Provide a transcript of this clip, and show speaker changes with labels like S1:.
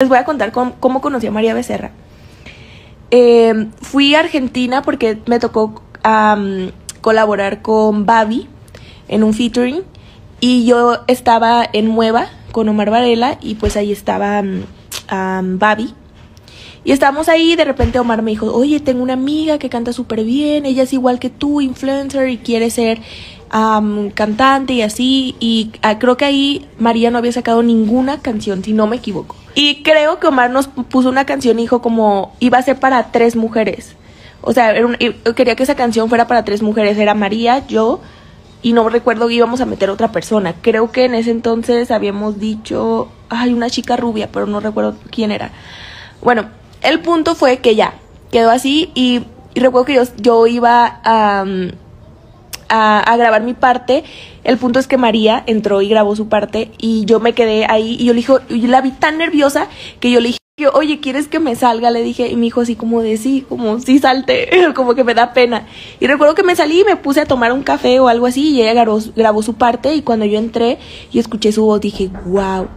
S1: Les voy a contar cómo, conocí a María Becerra. Eh, fui a Argentina porque me tocó colaborar con Babi en un featuring y yo estaba en Mueva con Omar Varela y pues ahí estaba Babi. Y estábamos ahí y de repente Omar me dijo, oye, tengo una amiga que canta súper bien, ella es igual que tú, influencer, y quiere ser cantante y así. Y uh, creo que ahí María no había sacado ninguna canción, si no me equivoco. Y creo que Omar nos puso una canción y dijo como, iba a ser para tres mujeres. O sea, era un, quería que esa canción fuera para tres mujeres. Era María, yo, y no recuerdo que íbamos a meter otra persona. Creo que en ese entonces habíamos dicho, ay, una chica rubia, pero no recuerdo quién era. Bueno, el punto fue que ya, quedó así y, recuerdo que yo, yo iba a, a, a, grabar mi parte. El punto es que María entró y grabó su parte y yo me quedé ahí y yo le dije, yo la vi tan nerviosa que yo le dije, oye, ¿quieres que me salga? Le dije, y me dijo así como de sí, como sí salte, como que me da pena. Y recuerdo que me salí y me puse a tomar un café o algo así y ella grabó, grabó su parte y cuando yo entré y escuché su voz dije, wow